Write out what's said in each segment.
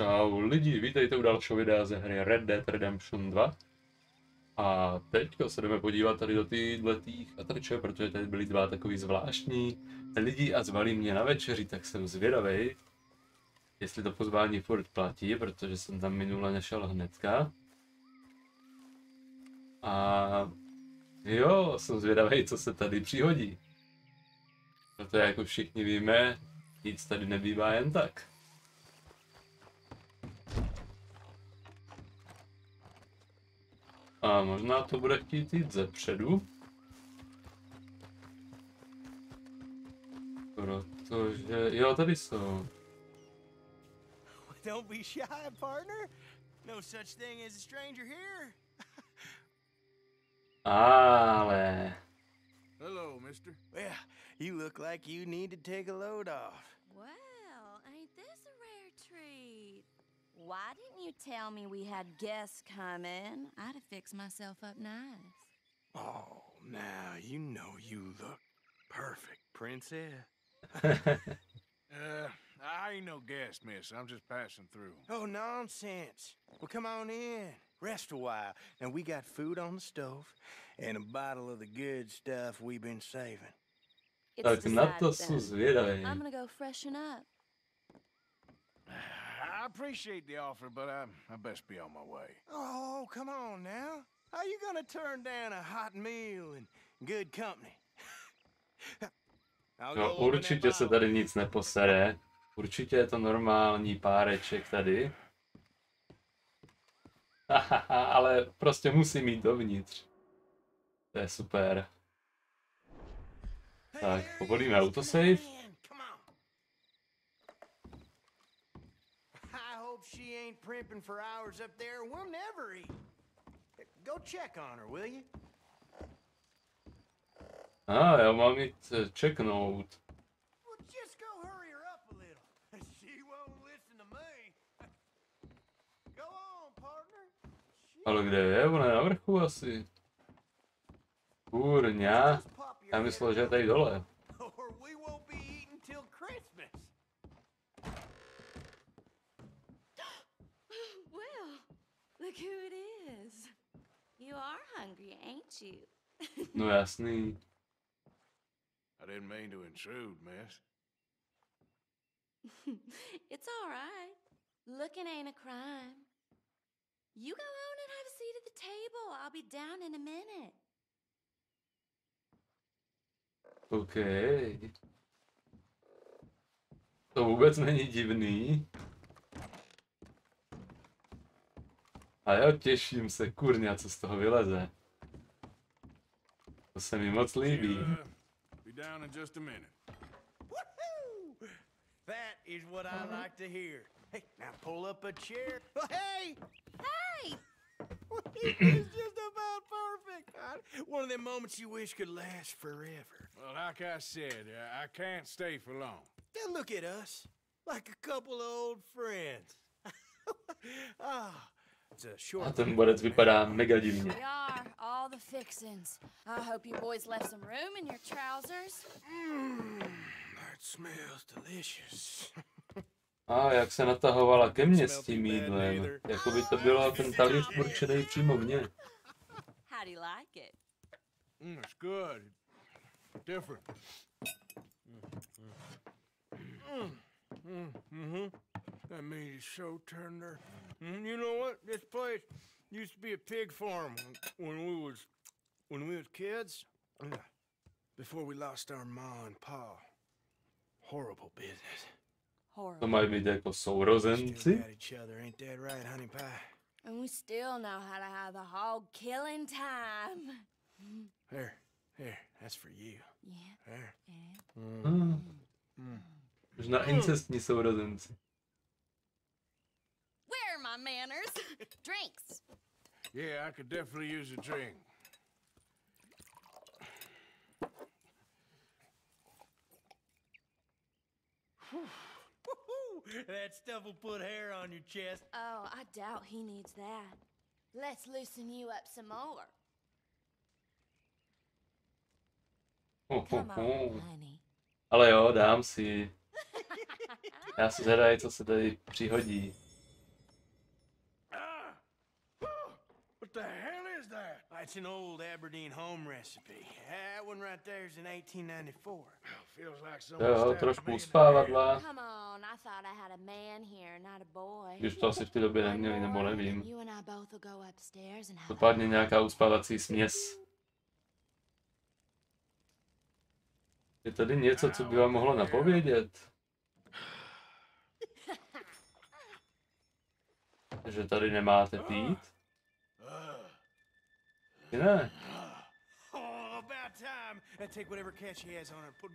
Čau lidi, vítejte u dalšího videa ze hry Red Dead Redemption 2. A teďko se jdeme podívat tady do týhletých atrče, protože tady byli dva takový zvláštní lidi a zvali mě na večeři, tak jsem zvědavej, jestli to pozvání furt platí, protože jsem tam minule nešel hnedka. A jo, jsem zvědavý, co se tady přihodí. Protože jako všichni víme, nic tady nebývá jen tak. A možná to bude chtít jít ze předu. Protože, jo, tady jsou. Don't be shy, partner. No such thing as a stranger here. Ale, Hello, mister. Well, you look like you need to take a load off. Well, Why didn't you tell me we had guests coming? I'd have fixed myself up nice. Oh, now you know you look perfect, princess. Uh, I ain't no guest, miss. I'm just passing through. Oh, nonsense. Well, come on in. Rest a while. And we got food on the stove and a bottle of the good stuff we've been saving. It's tak na to decided jsou then. zvědavý. I'm gonna go freshen up. I appreciate the offer, but I, I best be on my way. Oh, come on now. How you gonna turn down a hot meal and good company? No, určitě se tady nic neposere. Určitě je to normální páreček tady. Hahaha, ale prostě musí mít dovnitř. To je super. Tak, povolíme autosave. Primping for hours up there. We'll never eat. Go check on her, will you? Ah, já mám jít eh, čeknout. Well, just go hurry her up a little. She won't listen to me. Go on, partner. She- Ale kde je? Na vrchu asi. Já head myslel, že je dole. Look who it is. You are hungry, ain't you? No jasný. I didn't mean to intrude, miss. it's all right. Looking ain't a crime. You go on and have a seat at the table. I'll be down in a minute. OK. To vůbec není divný. A jo, těším se, kurňa, co z toho vyleze. To se mi moc líbí. Be down in just a minute. Woohoo! That is what I like to hear. Hey, now pull up a chair. Oh, hey! Hey! it's just about perfect. I- One of them moments you wish could last forever. Well, like I said, uh, I can't stay for long. Then look at us, like a couple of old friends. ah, it's a ten borec vypadá mega divně. We are all the fixins. I hope you boys left some room in your trousers. That smells delicious. A jak se natahovala ke mně s tím jídlem. Jako by to bylo ten talíř určený přímo mně. How do you like it? Mm, it's good. Different. Mm, mm-hmm. That meat is so tender. Mm, you know what? This place used to be a pig farm when we was when we was kids. Before we lost our ma and pa. Horrible business. To Horrible. mají být jako Still sourozenci. got each other, ain't that right, honey pie? And we still know how to have the hog killing time. Here, here, that's for you. Yeah. There. yeah. Hmm. Mm. Možná incestní sourozenci. Where are my manners? Drinks. Yeah, I could definitely use a drink. That stuff will put hair on your chest. Oh, I doubt he needs that. Let's loosen you up some more. Ho, ho, Come on, honey. Ale jo, dám si. Já se zvedaj, co se tady přihodí. That's an old Aberdeen home recipe. That one right there is in 1894. Feels like Jo, someone jo, stabbed trošku me in the uspávadla. Come on, I thought I had a man here, not a boy. Když to asi v té době neměli, nebo nevím. You and I both will go upstairs and have Dopadně nějaká uspávací směs. Je tady něco, co by vám mohlo napovědět? Že tady nemáte pít? Ne. Oh, about time. Now take whatever catch he has on her and put it behind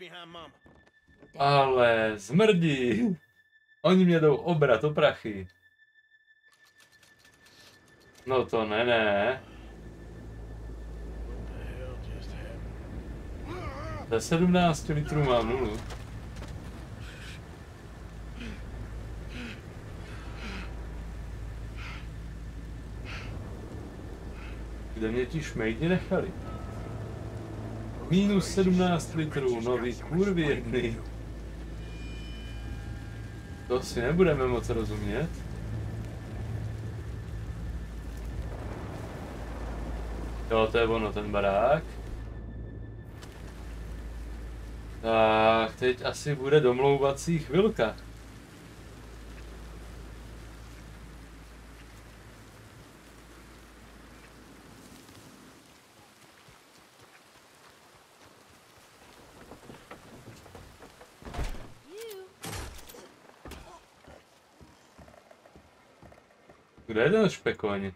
Mama. Ale zmrdí. Oni mě jdou obrat o prachy. No to ne, ne. Ze 17 litrů mám nulu. Kde mě ti šmejdi nechali? Minus 17 litrů, no vy kurvědny. To si nebudeme moc rozumět. Jo, to je ono, ten barák. Tak, teď asi bude domlouvací chvilka. Kde je ten špekoň?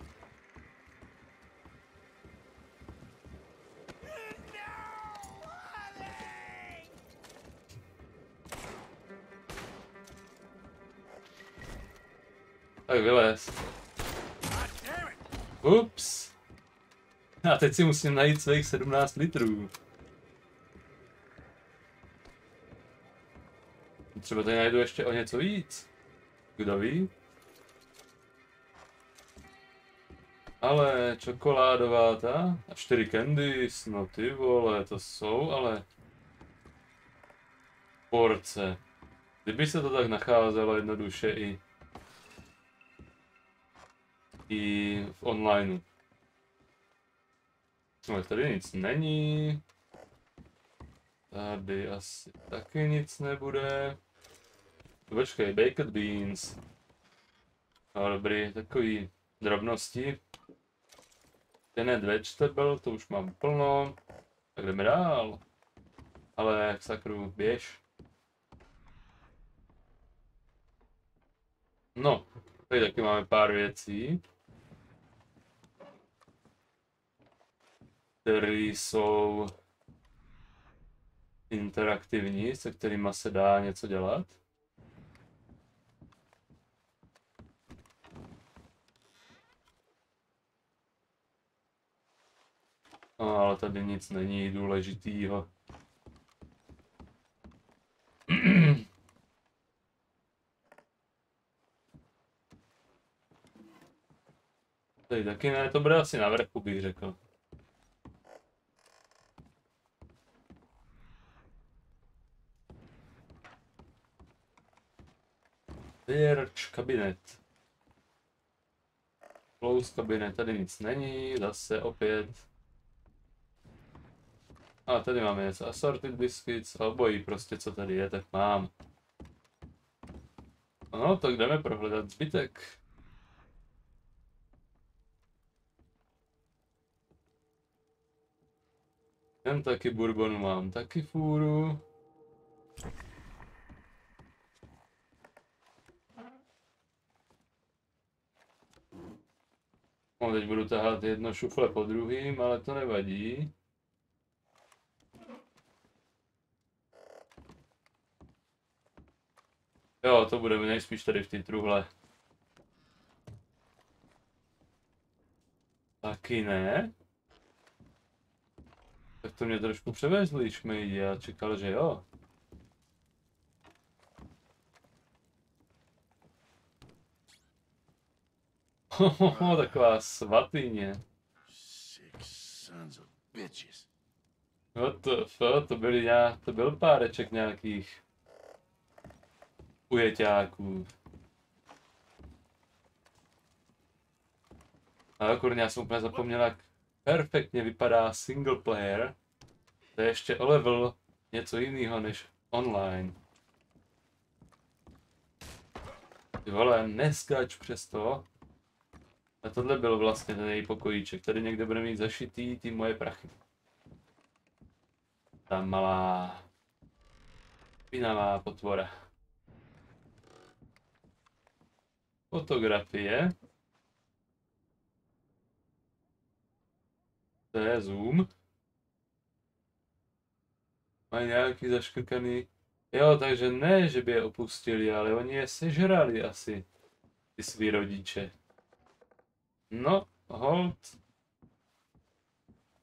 Tak vylez. Ups. A teď si musím najít svých 17 litrů. Třeba tady najdu ještě o něco víc. Kdo ví? Ale čokoládová ta a čtyři candies, no ty vole, to jsou ale porce. Kdyby se to tak nacházelo jednoduše i i v onlineu. No tady nic není. Tady asi taky nic nebude. Počkej, baked beans. No dobrý, takový drobnosti. Tenet vegetable, to už mám plno. Tak jdeme dál. Ale sakru, běž. No, tady taky máme pár věcí. Které jsou interaktivní, se kterými se dá něco dělat. No, ale tady nic není důležitýho. Tady taky ne, to bude asi na vrchu, bych řekl. Search kabinet. Close kabinet, tady nic není, zase opět. A tady máme něco assorted biscuits, obojí prostě co tady je, tak mám. No, tak jdeme prohledat zbytek. Jen taky bourbonu mám taky fůru. No, teď budu tahat jedno šufle po druhým, ale to nevadí. Jo, to bude nejspíš tady v té truhle. Taky ne? Tak to mě trošku převezli, šmejdi, já čekal, že jo. Hohoho, taková svatyně. What the fuck, to byly nějak, to byl páreček nějakých ujeťáků. A kurně, já jsem úplně zapomněl, jak perfektně vypadá single player. To je ještě o level něco jiného než online. Ty vole, neskač přes to. A tohle byl vlastně ten její pokojíček. Tady někde bude mít zašitý ty moje prachy. Ta malá špinavá potvora. Fotografie. To je zoom. Mají nějaký zaškrkaný... Jo, takže ne, že by je opustili, ale oni je sežrali asi. Ty svý rodiče. No, hold.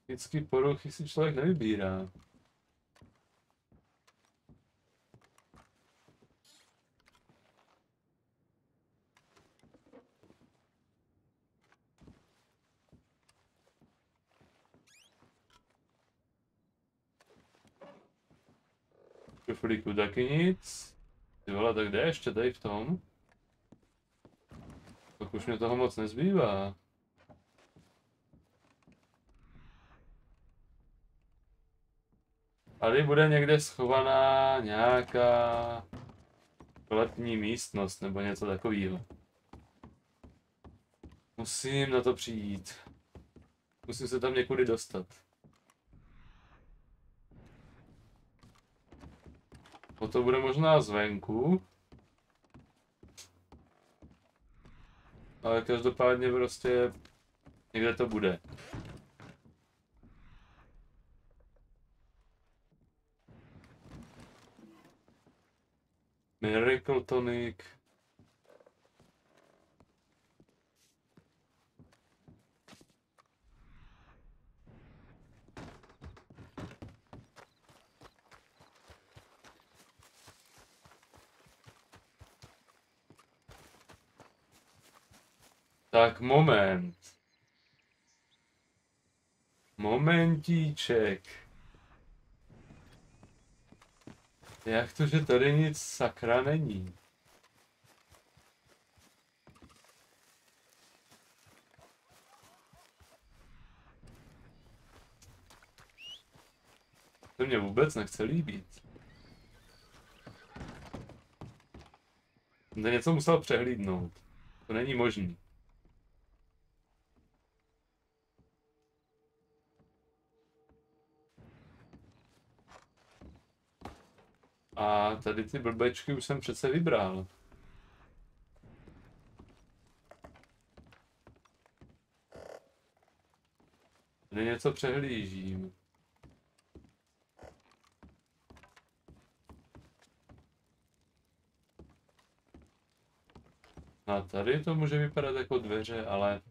Vždycky poruchy si člověk nevybírá. Šuflíku taky nic. Ty vole, tak kde ještě tady v tom? Tak už mě toho moc nezbývá. Tady bude někde schovaná nějaká letní místnost nebo něco takového. Musím na to přijít. Musím se tam někudy dostat. O to bude možná zvenku. Ale každopádně prostě někde to bude. Miracle Tonic. Tak moment. Momentíček. Jak to, že tady nic sakra není? To mě vůbec nechce líbit. Jsem něco musel přehlídnout. To není možný. A tady ty blbečky už jsem přece vybral. Tady něco přehlížím. A tady to může vypadat jako dveře, ale...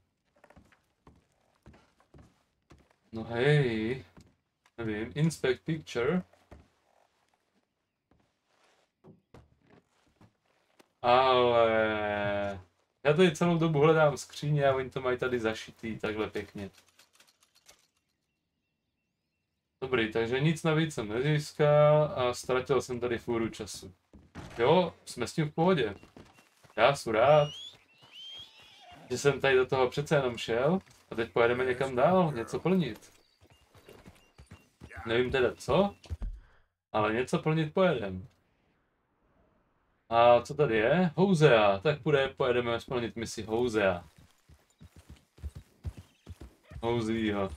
No hej, nevím, inspect picture. Ale já tady celou dobu hledám skříně a oni to mají tady zašitý takhle pěkně. Dobrý, takže nic navíc jsem nezískal a ztratil jsem tady fůru času. Jo, jsme s tím v pohodě. Já jsem rád, že jsem tady do toho přece jenom šel a teď pojedeme někam dál, něco plnit. Nevím teda co, ale něco plnit pojedem. A co tady je? Houzea. Tak půjde, pojedeme splnit misi Houzea. Houzího.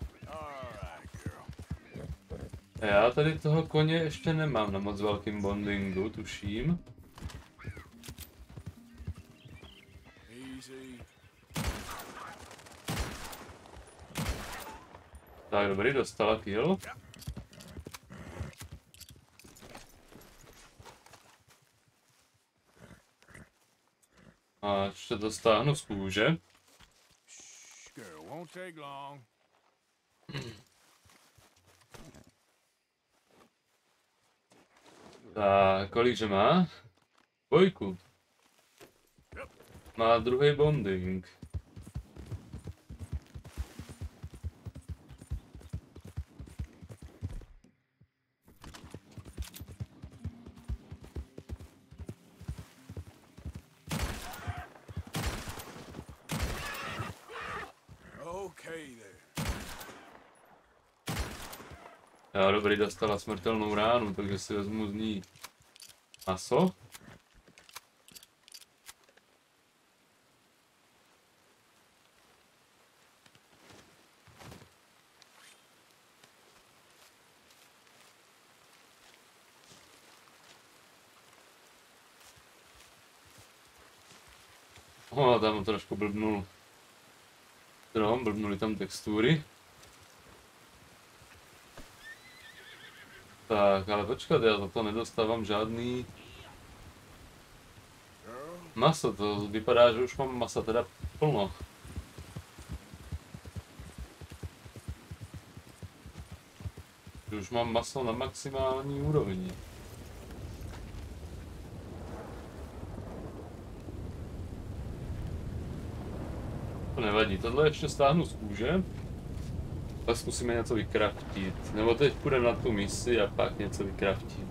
Já tady toho koně ještě nemám na moc velkým bondingu, tuším. Tak dobrý, dostala kill. A ještě to stáhnu z kůže. Tak, kolikže má? Dvojku. Má druhý bonding. Okay there. Dobrý dostala smrtelnou ránu, takže si vezmu z ní maso. O, tam trošku blbnul. No, blbnuly tam textury. Tak, ale počkat, já za to nedostávám žádný maso, to vypadá, že už mám masa teda plno. Že už mám maso na maximální úrovni. To nevadí, tohle ještě stáhnu z kůže. A zkusíme něco vykraftit. Nebo teď půjdeme na tu misi a pak něco vykraftím.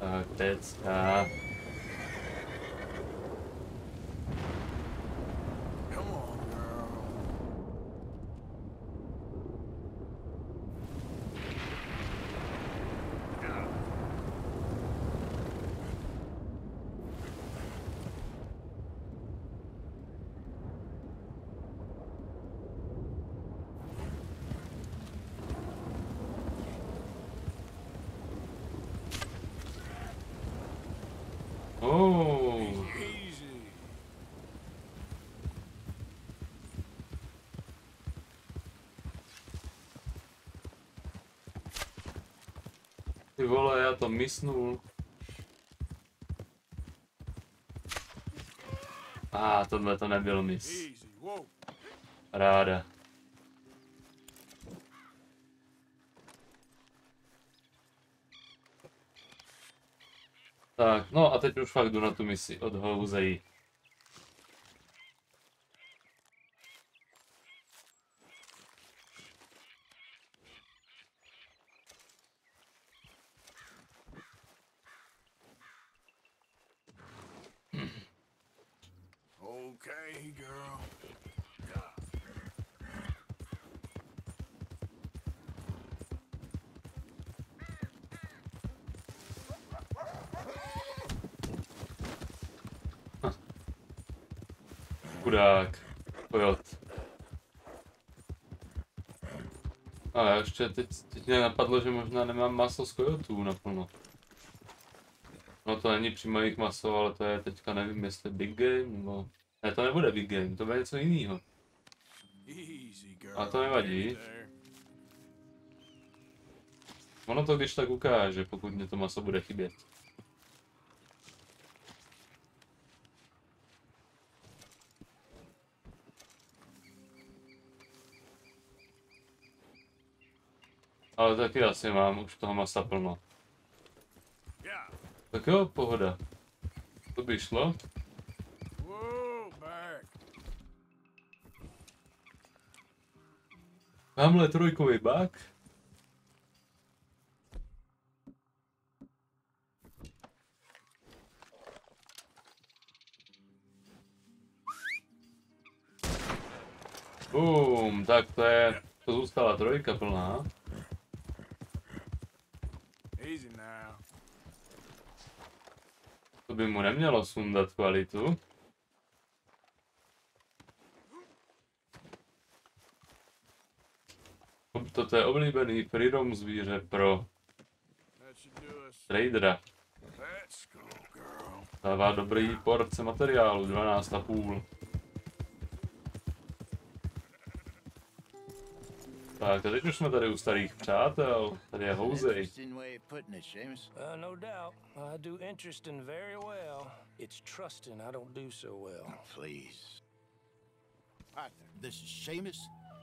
Tak, pecka. Come on, girl. Oh, Easy. ty vole, já to mysnul. A ah, tohle to nebyl mis. Ráda. Tak, no a teď už fakt jdu na tu misi od ještě teď, teď mě napadlo, že možná nemám maso z kojotů naplno. No to není přímo jejich maso, ale to je teďka nevím, jestli Big Game nebo... Ne, to nebude Big Game, to bude něco jiného. A to nevadí. Ono to když tak ukáže, pokud mě to maso bude chybět. Ale taky asi mám už toho masa plno. Tak jo, pohoda. To by šlo. Tamhle trojkový bak. To by mu nemělo sundat kvalitu. Toto je oblíbený freedom zvíře pro tradera. Dává dobrý porce materiálu, 12,5. Tak a teď už jsme tady u starých přátel. Tady je Houzej. Interesting way of putting it, Seamus. Uh, no doubt. I do interesting very well. It's trusting I don't do so well. Please. Partner, this is Seamus.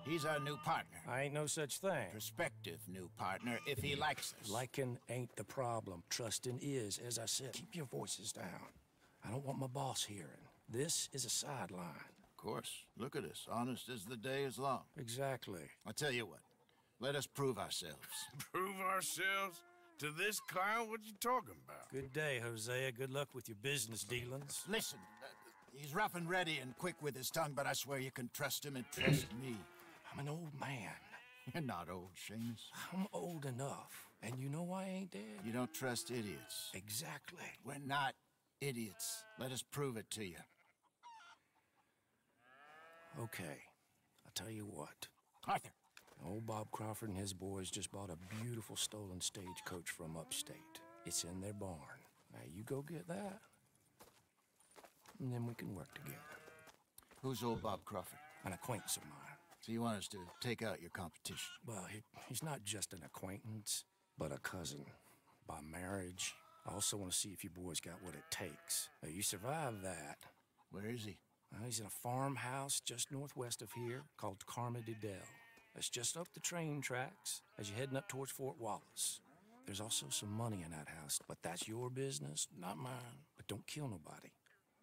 He's our new partner. I ain't no such thing. Prospective new partner if he likes us. Liking ain't the problem. Trusting is, as I said. Keep your voices down. I don't want my boss hearing. This is a sideline. Of course. Look at us. Honest as the day is long. Exactly. I tell you what. Let us prove ourselves. Prove ourselves to this clown? What you talking about? Good day, Hosea. Good luck with your business dealings. Listen, uh, He's rough and ready and quick with his tongue, but I swear you can trust him and trust me. I'm an old man. You're not old, Seamus. I'm old enough. And you know I ain't dead? You don't trust idiots. Exactly. We're not idiots. Let us prove it to you. Okay. I'll tell you what. Arthur, Old Bob Crawford and his boys just bought a beautiful stolen stagecoach from upstate. It's in their barn. Now you go get that, and then we can work together. who's old Bob Crawford? An acquaintance of mine. So you want us to take out your competition? Well, he, he's not just an acquaintance, but a cousin. By marriage. I also want to see if you boys got what it takes. Now, you survive that. Where is he? Well, he's in a farmhouse just northwest of here called Carmody Dell. That's just up the train tracks as you're heading up towards Fort Wallace. There's also some money in that house, but that's your business, not mine. But don't kill nobody.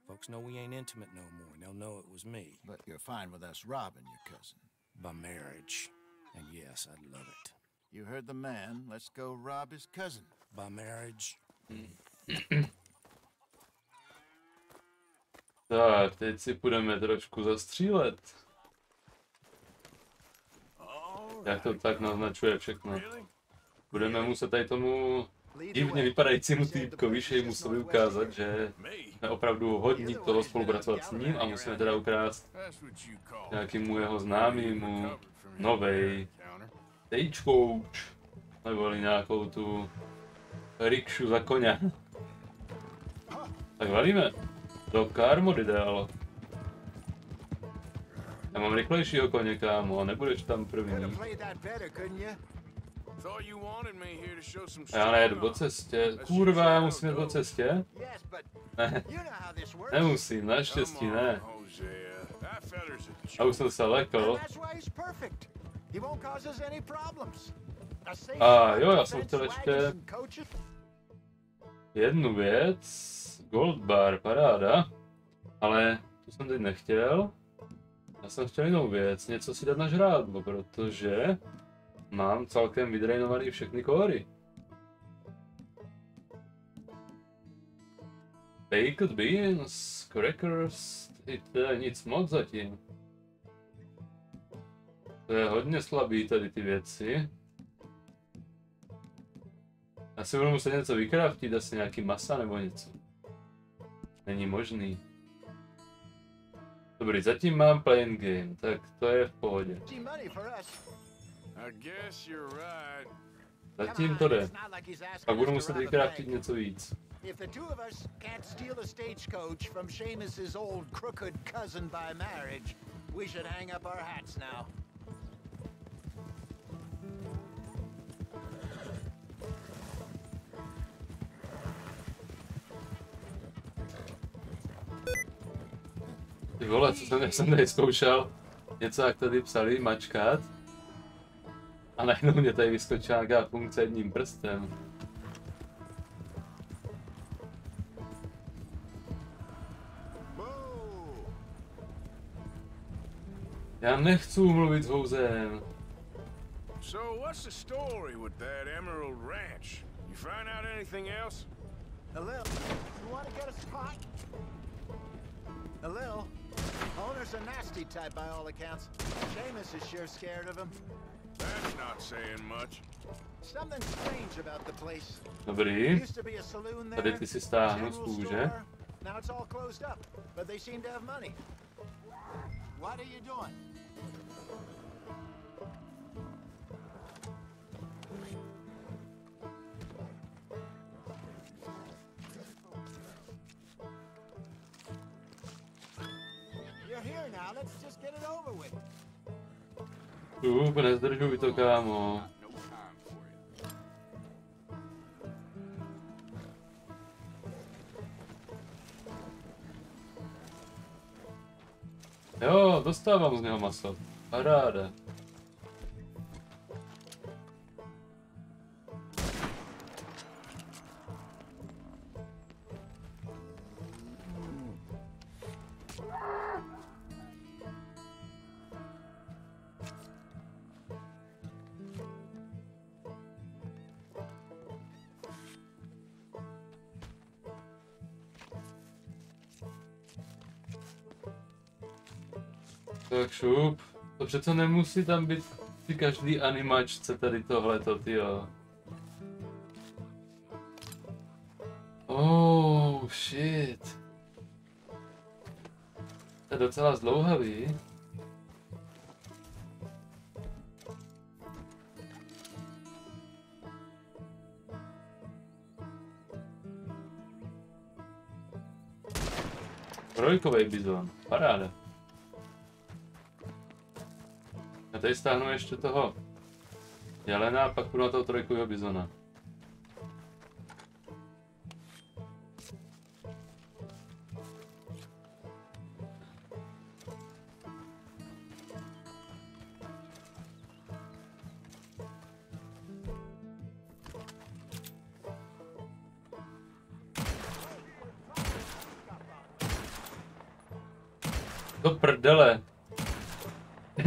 Folks know we ain't intimate no more, and they'll know it was me But you're fine with us robbing your cousin. by marriage. And yes, I'd love it. You heard the man. Let's go rob his cousin. By marriage, Tak, teď si půjdeme trošku zastřílet. Jak to tak naznačuje všechno. Budeme muset tady tomu divně vypadajícímu týpkovi Šejmusovi ukázat, že jsme opravdu hodní toho spolupracovat s ním a musíme teda ukrást nějakému jeho známému novej stagecoach, neboli nějakou tu rikšu za koně. Tak valíme. Do Carmody dál. Já mám rychlejšího koně, kámo, a nebudeš tam první. to A já nejedu po cestě. Kurva, já musím jet po cestě? Ne, nemusím, naštěstí ne. A už jsem se lekl. A jo, já to jsem chtěl ještě jednu věc. Gold bar, paráda. Ale tu jsem teď nechtěl. Já jsem chtěl jinou věc, něco si dát na žrádlo, protože mám celkem vydrejnovaný všechny kóry. Baked beans, crackers, i to je nic moc zatím. To je hodně slabý tady ty věci. Já si budu muset něco vykraftit, asi nějaký masa nebo něco. Není možný. Dobrý, zatím mám plain game, tak to je v pohodě. Zatím to jde. Pak budu muset a vykraftit bank. něco víc. If the two of us can't steal a stagecoach from Seamus's old crooked cousin by marriage, we should hang up our hats now. Ty vole, co jsem, já jsem tady zkoušel něco, jak tady psali, mačkat. A najednou mě tady vyskočila nějaká funkce jedním prstem. Já nechci mluvit s houzem. So, what's the story with that Emerald Ranch? You find out anything else? A little. You want to get a spot? A little. Owner's a nasty type by all accounts. Seamus is sure scared of him. That's not saying much. Something strange about the place. Dobrý. Used to be a saloon there. Tady ty si stáhnu z kůže. Now it's all closed up, but they seem to have money. What are you doing? Tu, nezdržuj to, kámo. Jo, dostávám z něho maso. Paráda. Tak šup. To přece nemusí tam být při každý animačce tady tohleto, tyjo. Oh, shit. To je docela zdlouhavý. Trojkový bizon, paráda. Tady stáhnu ještě toho jelena a pak půjdu na toho trojkového bizona.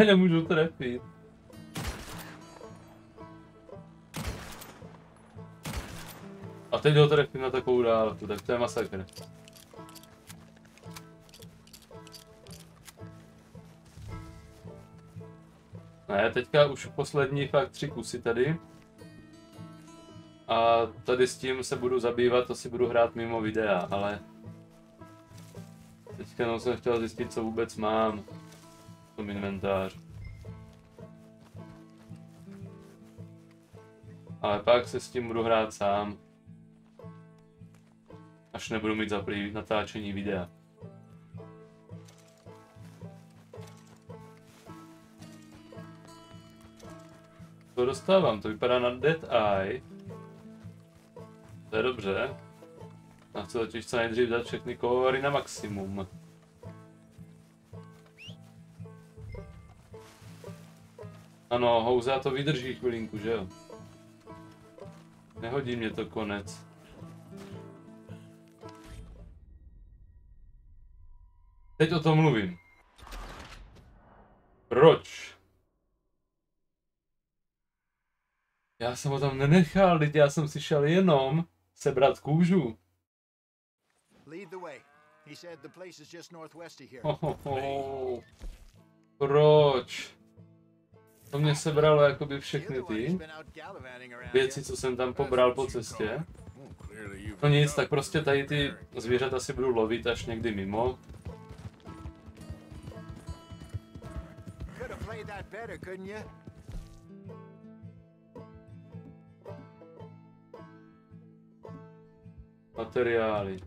Nemůžu trefit. A teď ho trefím na takovou dálku, tak to je masakr. Ne, teďka už poslední fakt tři kusy tady. A tady s tím se budu zabývat, to si budu hrát mimo videa, ale... Teďka jsem chtěl zjistit, co vůbec mám tom inventář. Ale pak se s tím budu hrát sám. Až nebudu mít zaplý natáčení videa. To dostávám, to vypadá na Dead Eye. To je dobře. A chci totiž co nejdřív dát všechny kovary na maximum. Ano, houza to vydrží chvilinku, že jo? Nehodí mě to konec. Teď o tom mluvím. Proč? Já jsem ho tam nenechal, teď já jsem si šel jenom sebrat kůžu. Ho, ho, ho. Proč? To mě sebralo jakoby všechny ty věci, co jsem tam pobral po cestě. No nic, tak prostě tady ty zvířata si budu lovit až někdy mimo. Materiály.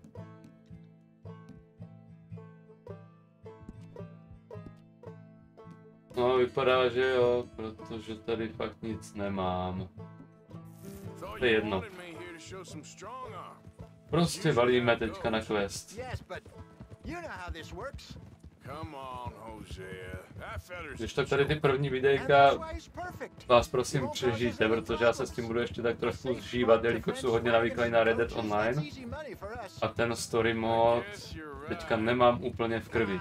Vypadá, že jo, protože tady fakt nic nemám. To je jedno. Prostě valíme teďka na quest. Když tak tady ty první videjka vás prosím přežijte, protože já se s tím budu ještě tak trošku zžívat, jelikož jsou hodně navyklý na Red Dead Online. A ten story mod teďka nemám úplně v krvi.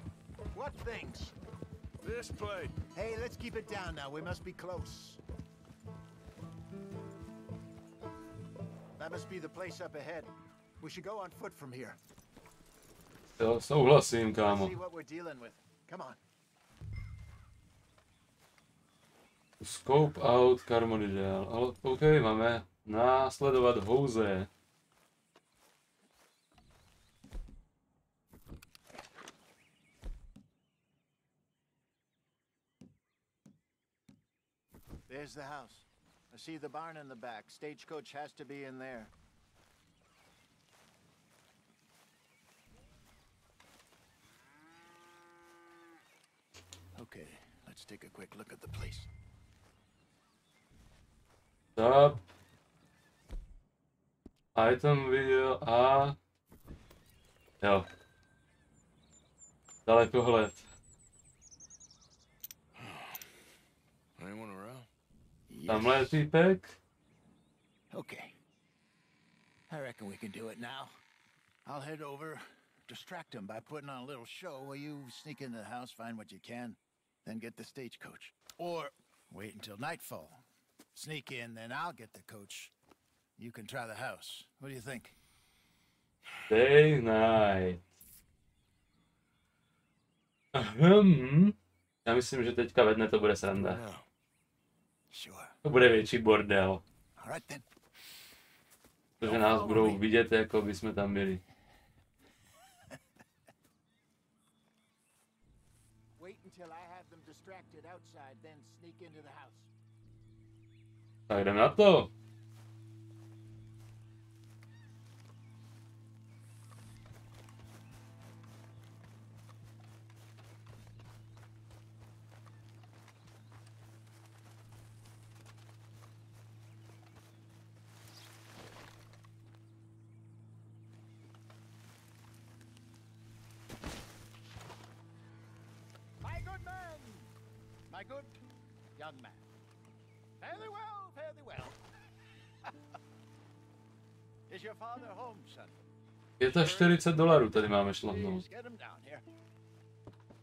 What things? This place. Hey, let's keep it down now. We must be close. That must be the place up ahead. We should go on foot from here. Jo, souhlasím, Let's kámo. see what we're dealing with. Come on. Scope out Carmodidel. Ale OK, máme následovat houze. There's the house. I see the barn in the back. Stagecoach has to be in there. Okay, let's take a quick look at the place. Stop. Item video a... Jo. Dalekohled. Anyone around? Tamhle je týpek. Okay. I reckon we can do it now. I'll head over, distract him by putting on a little show while you sneak into the house, find what you can, then get the stagecoach. Or wait until nightfall. Sneak in, then I'll get the coach. You can try the house. What do you think? Day night. Ahem. Já myslím, že teďka ve dne to bude sranda. No. Sure. To bude větší bordel. Protože nás budou vidět, jako by jsme tam byli. Tak jdem na to. My good young man. Fare thee well, fare thee well. Is your father home, son? 45 dolarů tady máme šlohnout. Please get him down here.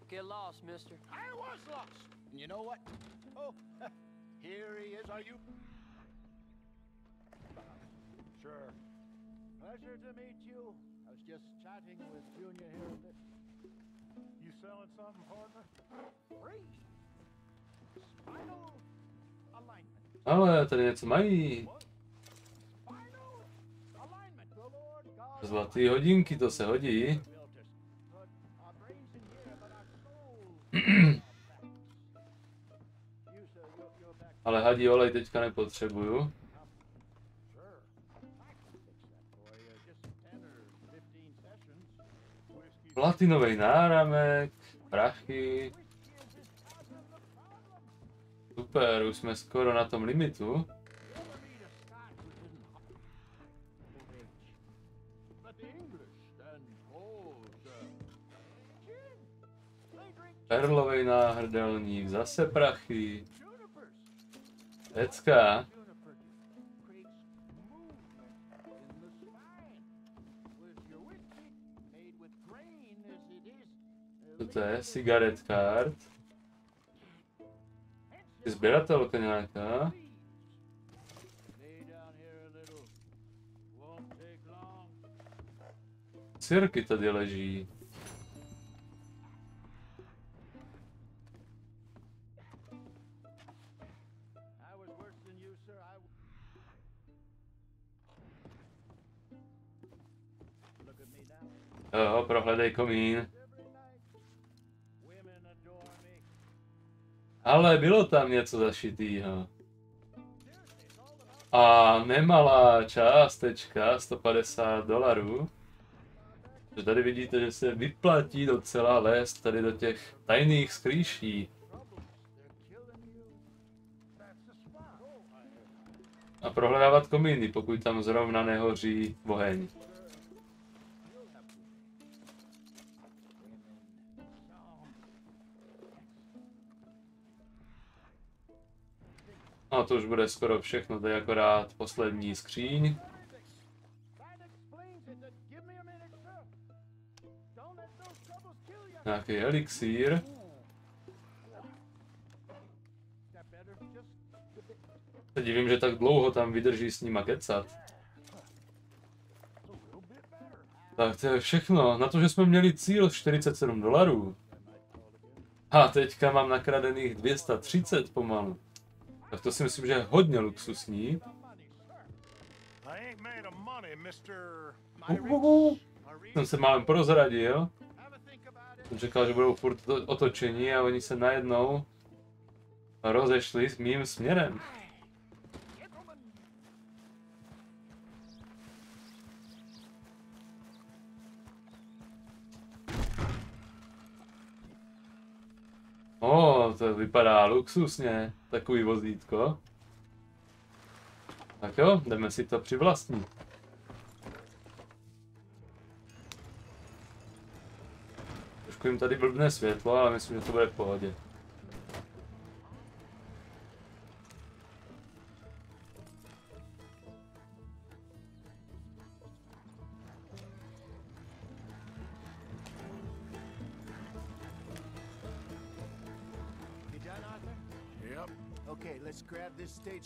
Get lost, mister. I was lost. And you know what? Oh, here he is. Are you? Sure. Pleasure to meet you. I was just chatting with Junior here a bit. You selling something, partner? Free. Ale tady něco mají. Zlatý hodinky, to se hodí. Ale hadí olej teďka nepotřebuju. Sure. I can fix that for you. Just 10 or 15 sessions. Whiskey. Platinový náramek, prachy. Super, už jsme skoro na tom limitu. Perlový náhrdelník, zase prachy. Co to je? Cigaret card. Take long. Cirky tady leží. I was worse Ale bylo tam něco zašitýho. A nemalá částečka, 150 dolarů. Takže tady vidíte, že se vyplatí docela lézt tady do těch tajných skrýší. A prohledávat komíny, pokud tam zrovna nehoří oheň. No to už bude skoro všechno, to je akorát poslední skříň. A. Nějaký elixír. A. Se divím, že tak dlouho tam vydrží s nima kecat. A. Tak to je všechno. Na to, že jsme měli cíl 47 dolarů. A teďka mám nakradených 230 pomalu. Tak to si myslím, že je hodně luxusní. Uhuhu. Jsem se málem prozradil. Jsem čekal, že budou furt to- otočení a oni se najednou rozešli s mým směrem. O, to vypadá luxusně, takový vozítko. Tak jo, jdeme si to přivlastnit. Trošku jim tady blbne světlo, ale myslím, že to bude v pohodě.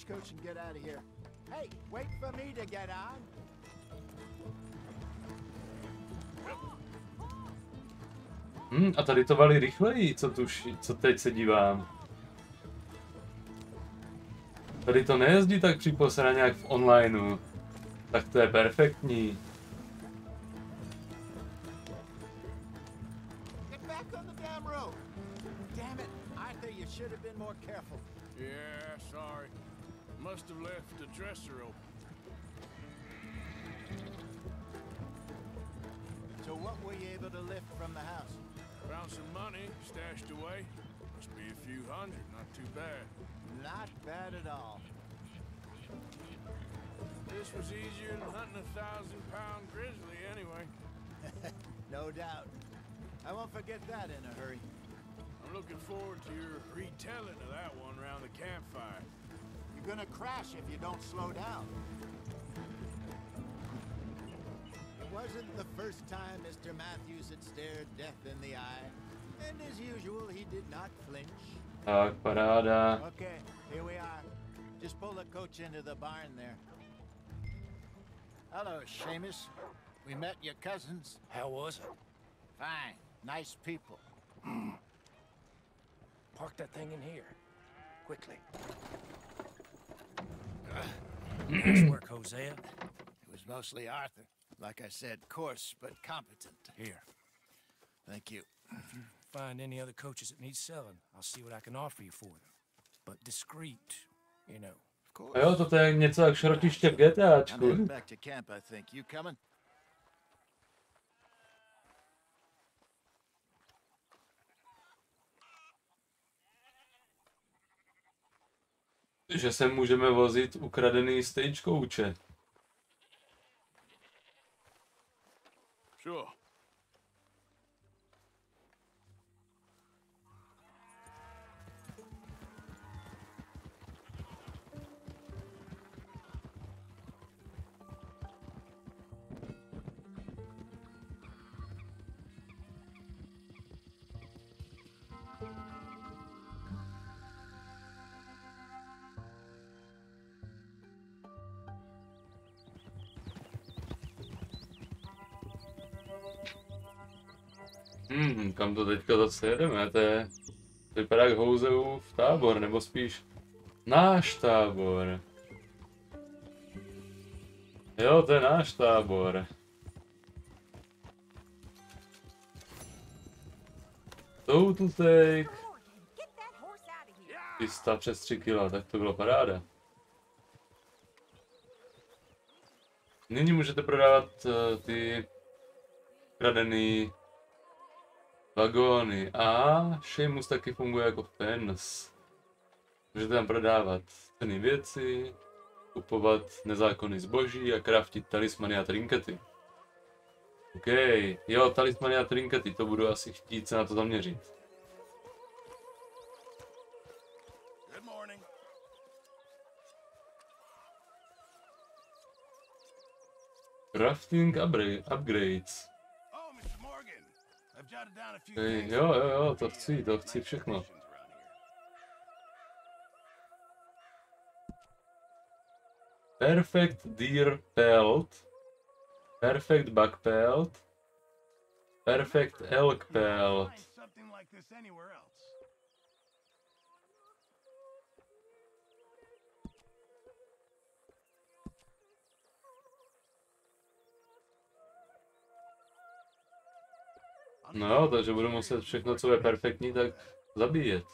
Stagecoach and get out of here. Hey, wait for me to get on. Hm, a tady to valí rychleji, co, tuž, co teď se dívám. Tady to nejezdí tak připosena nějak v onlineu. Tak to je perfektní. Get back on the damn road. Damn it, Arthur, you should have been more careful. Yeah, sorry. Must have left the dresser open. So what were you able to lift from the house? Found some money stashed away. Must be a few hundred, not too bad. Not bad at all. This was easier than hunting a thousand pound grizzly anyway. No doubt. I won't forget that in a hurry. I'm looking forward to your retelling of that one around the campfire. You're gonna crash if you don't slow down. It wasn't the first time Mr. Matthews had stared death in the eye. And as usual, he did not flinch. Uh, tak, paráda. Uh, uh, okay, here we are. Just pull the coach into the barn there. Hello, Seamus. We met your cousins. How was it? Fine. Nice people. Park that thing in here. Quickly. Nice work, Hosea. It was mostly Arthur. Like I said, coarse but competent. Here. Thank you. If you Find any other coaches that need selling. I'll see what I can offer you for them. But discreet, you know. Of course. A jo, toto je něco jak šrotiště v I'm heading GTAčku. back to camp, I think. You coming? Že se můžeme vozit ukradený stagecoache. Sure. Hmm, kam to teďka zase jedeme? To je... To vypadá jak Houzeův tábor, nebo spíš náš tábor. Jo, to je náš tábor. Total take. Get that horse out of here. 300 přes 3 kg, tak to bylo paráda. Nyní můžete prodávat uh, ty kradený vagóny a Sheamus taky funguje jako fans. Můžete tam prodávat ceny věci, kupovat nezákonný zboží a craftit talismany a trinkety. OK, jo, talismany a trinkety, to budu asi chtít se na to zaměřit. Crafting upgra- upgrades. Jo, jo, jo, to chci, to chci všechno. Perfect deer pelt. Perfect buck pelt. Perfect elk pelt. No jo, takže budu muset všechno, co je perfektní, tak zabíjet.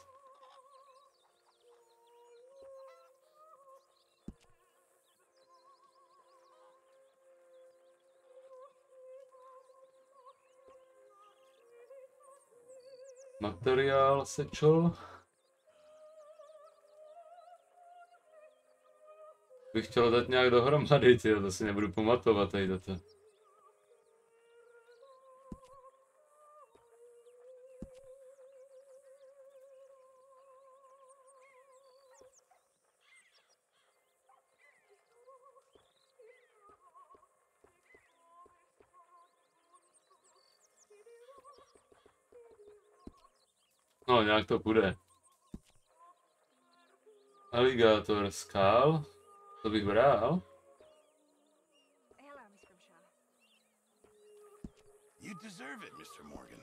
Materiál sečol. Bych chtěl dát nějak dohromady, tyjo, to si nebudu pamatovat tady toto. No, nějak to půjde. Aligátor skal. To bych bral. You deserve it, Mr. Morgan.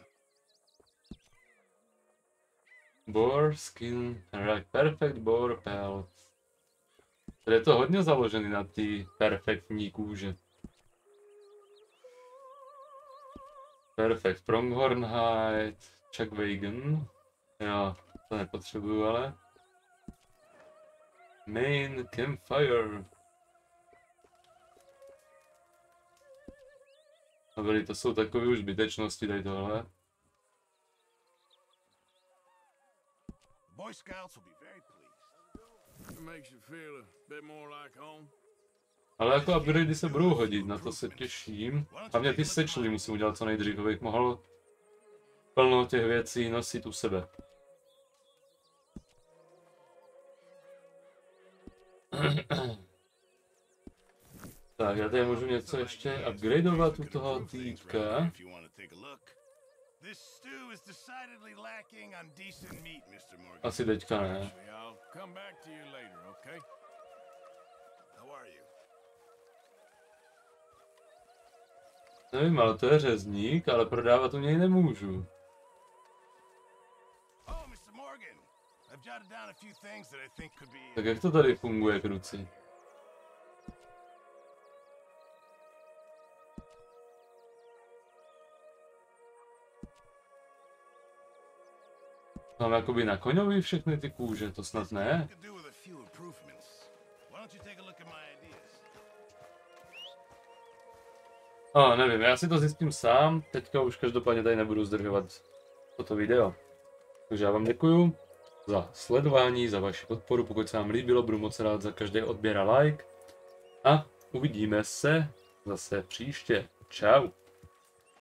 Boar skin, right, perfect boar pelt. Tady je to hodně založený na ty perfektní kůže. Perfect pronghorn hide, Chuck Wagon. Jo, to nepotřebuju ale. Main campfire. Dobrý, to jsou takové už zbytečnosti tady tohle. Boy Scouts will be very pleased. It makes you feel a bit more like home. Ale jako upgradey se budou hodit, na to se těším. Hlavně ty sečly musím udělat co nejdřív, abych mohl plno těch věcí nosit u sebe. Tak, já tady můžu něco ještě upgradeovat u toho týka. Asi teďka ne. Nevím, ale to je řezník, ale prodávat u něj nemůžu. Tak jak to tady funguje, kruci? Mám jakoby na koňovi všechny ty kůže, to snad ne? A nevím, já si to zjistím sám, teďka už každopádně tady nebudu zdržovat toto video. Takže já vám děkuju za sledování, za vaši podporu, pokud se vám líbilo, budu moc rád za každý odběr a like. A uvidíme se zase příště. Čau.